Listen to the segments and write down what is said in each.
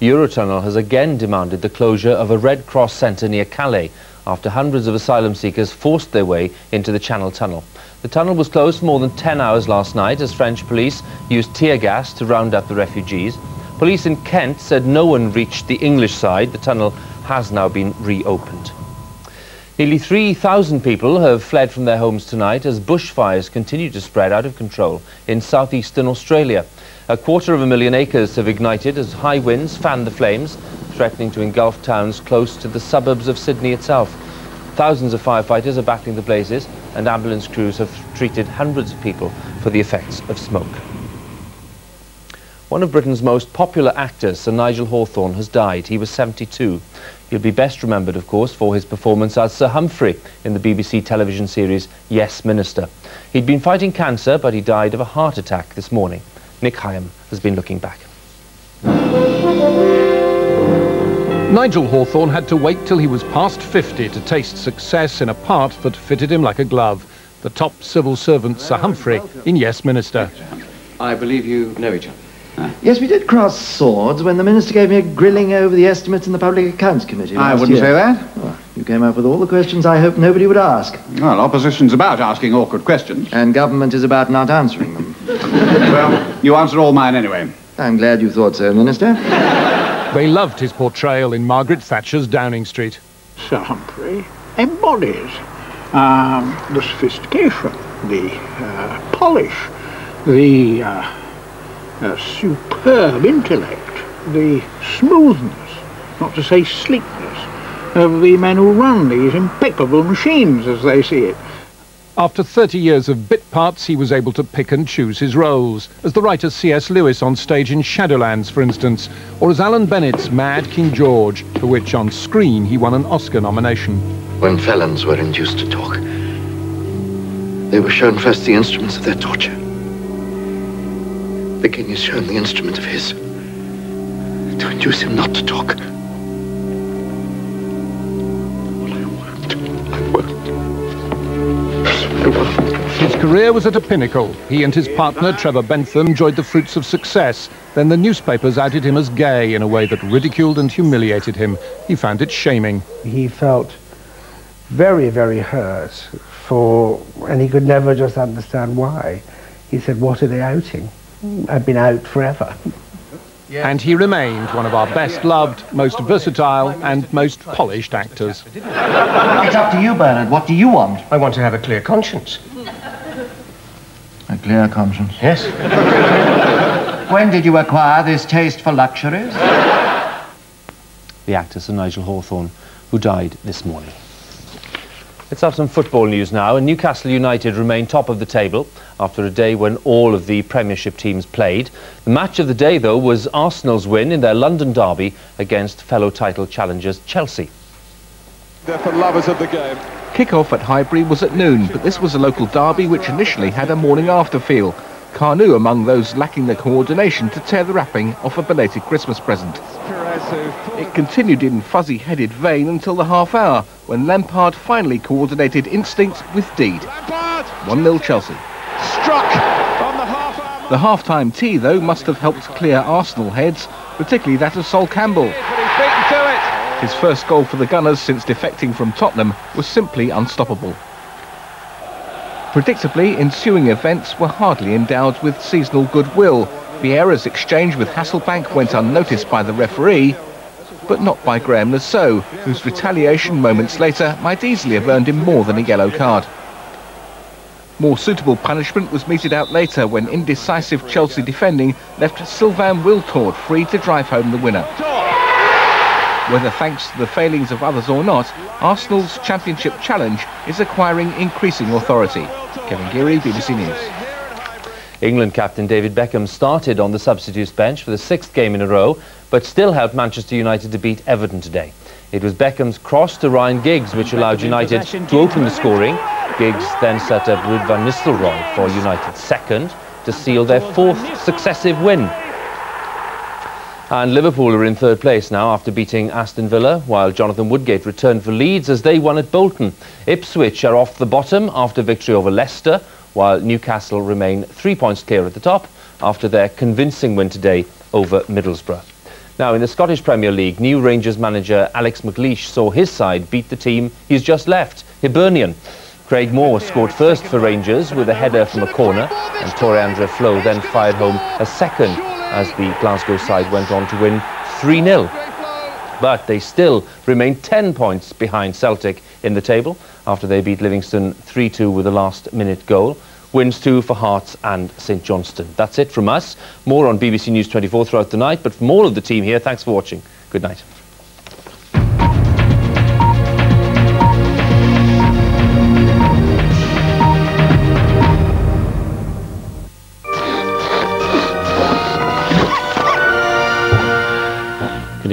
Eurotunnel has again demanded the closure of a Red Cross centre near Calais after hundreds of asylum seekers forced their way into the Channel Tunnel. The tunnel was closed for more than 10 hours last night as French police used tear gas to round up the refugees. Police in Kent said no one reached the English side. The tunnel has now been reopened. Nearly 3,000 people have fled from their homes tonight as bushfires continue to spread out of control in southeastern Australia. A quarter of a million acres have ignited as high winds fan the flames, threatening to engulf towns close to the suburbs of Sydney itself. Thousands of firefighters are battling the blazes and ambulance crews have treated hundreds of people for the effects of smoke. One of Britain's most popular actors, Sir Nigel Hawthorne, has died. He was 72. He'll be best remembered, of course, for his performance as Sir Humphrey in the BBC television series Yes Minister. He'd been fighting cancer, but he died of a heart attack this morning. Nick Higham has been looking back. Nigel Hawthorne had to wait till he was past 50 to taste success in a part that fitted him like a glove. The top civil servant, Sir Humphrey, in Yes Minister. I believe you know each other. Yes, we did cross swords when the minister gave me a grilling over the estimates in the Public Accounts Committee. I wouldn't year. say that. Well, you came up with all the questions I hoped nobody would ask. Well, opposition's about asking awkward questions. And government is about not answering them. Well, you answer all mine anyway. I'm glad you thought so, Minister. They loved his portrayal in Margaret Thatcher's Downing Street. Sir Humphrey embodies um, the sophistication, the uh, polish, the uh, uh, superb intellect, the smoothness, not to say sleekness, of the men who run these impeccable machines as they see it. After 30 years of bit parts, he was able to pick and choose his roles, as the writer C.S. Lewis on stage in Shadowlands, for instance, or as Alan Bennett's Mad King George, for which on screen he won an Oscar nomination. When felons were induced to talk, they were shown first the instruments of their torture. The king is shown the instrument of his to induce him not to talk. His career was at a pinnacle. He and his partner, Trevor Bentham, enjoyed the fruits of success. Then the newspapers outed him as gay in a way that ridiculed and humiliated him. He found it shaming. He felt very, very hurt for, and he could never just understand why. He said, what are they outing? I've been out forever. And he remained one of our best loved, most versatile and most polished actors. It's up to you, Bernard. What do you want? I want to have a clear conscience. A clear conscience. Yes. When did you acquire this taste for luxuries? The actor Sir Nigel Hawthorne, who died this morning. Let's have some football news now. And Newcastle United remain top of the table after a day when all of the Premiership teams played. The match of the day, though, was Arsenal's win in their London derby against fellow title challengers Chelsea. They're for lovers of the game. Kick-off at Highbury was at noon, but this was a local derby which initially had a morning after feel. Kanu among those lacking the coordination to tear the wrapping off a belated Christmas present. It continued in fuzzy-headed vein until the half hour, when Lampard finally coordinated instinct with deed. 1-0 Chelsea. Struck on the half hour. The half-time tea, though, must have helped clear Arsenal heads, particularly that of Sol Campbell. But he's beaten to it. His first goal for the Gunners since defecting from Tottenham was simply unstoppable. Predictably, ensuing events were hardly endowed with seasonal goodwill. Vieira's exchange with Hasselbaink went unnoticed by the referee, but not by Graeme Le Saux, whose retaliation moments later might easily have earned him more than a yellow card. More suitable punishment was meted out later when indecisive Chelsea defending left Sylvain Wiltord free to drive home the winner. Whether thanks to the failings of others or not, Arsenal's championship challenge is acquiring increasing authority. Kevin Geary, BBC News. England captain David Beckham started on the substitutes bench for the sixth game in a row, but still helped Manchester United to beat Everton today. It was Beckham's cross to Ryan Giggs which allowed United to open the scoring. Giggs then set up Ruud van Nistelrooy for United's second to seal their fourth successive win. And Liverpool are in third place now after beating Aston Villa, while Jonathan Woodgate returned for Leeds as they won at Bolton. Ipswich are off the bottom after victory over Leicester, while Newcastle remain three points clear at the top after their convincing win today over Middlesbrough. Now, in the Scottish Premier League, new Rangers manager Alex McLeish saw his side beat the team he's just left, Hibernian. Craig Moore scored first for Rangers with a header from a corner, and Tore Andre Flo then fired home a second as the Glasgow side went on to win 3-0. But they still remain 10 points behind Celtic in the table after they beat Livingston 3-2 with a last-minute goal. Wins two for Hearts and St Johnstone. That's it from us. More on BBC News 24 throughout the night, but from all of the team here, thanks for watching. Good night.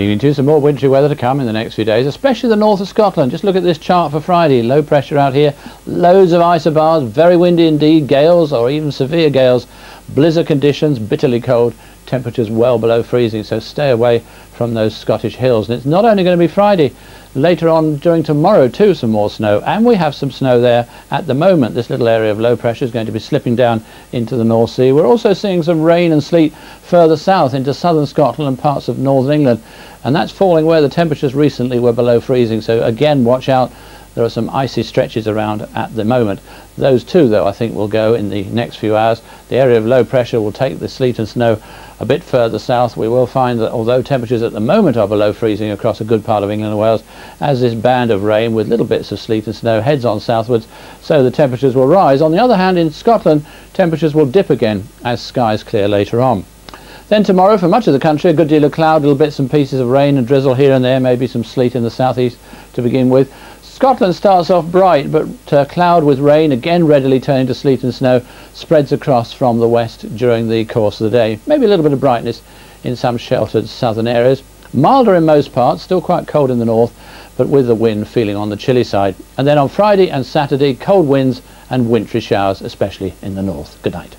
Evening to. Some more wintry weather to come in the next few days, especially the north of Scotland. Just look at this chart for Friday. Low pressure out here, loads of isobars, very windy indeed, gales or even severe gales, blizzard conditions, bitterly cold, temperatures well below freezing, so stay away from those Scottish hills. And it's not only going to be Friday, later on during tomorrow too some more snow and we have some snow there at the moment this little area of low pressure is going to be slipping down into the North Sea we're also seeing some rain and sleet further south into southern Scotland and parts of northern England and that's falling where the temperatures recently were below freezing so again watch out there are some icy stretches around at the moment. Those two, though, I think will go in the next few hours. The area of low pressure will take the sleet and snow a bit further south. We will find that although temperatures at the moment are below freezing across a good part of England and Wales, as this band of rain with little bits of sleet and snow heads on southwards, so the temperatures will rise. On the other hand, in Scotland, temperatures will dip again as skies clear later on. Then tomorrow, for much of the country, a good deal of cloud, little bits and pieces of rain and drizzle here and there, maybe some sleet in the southeast to begin with. Scotland starts off bright, but uh, cloud with rain, again readily turning to sleet and snow, spreads across from the west during the course of the day. Maybe a little bit of brightness in some sheltered southern areas. Milder in most parts, still quite cold in the north, but with the wind feeling on the chilly side. And then on Friday and Saturday, cold winds and wintry showers, especially in the north. Good night.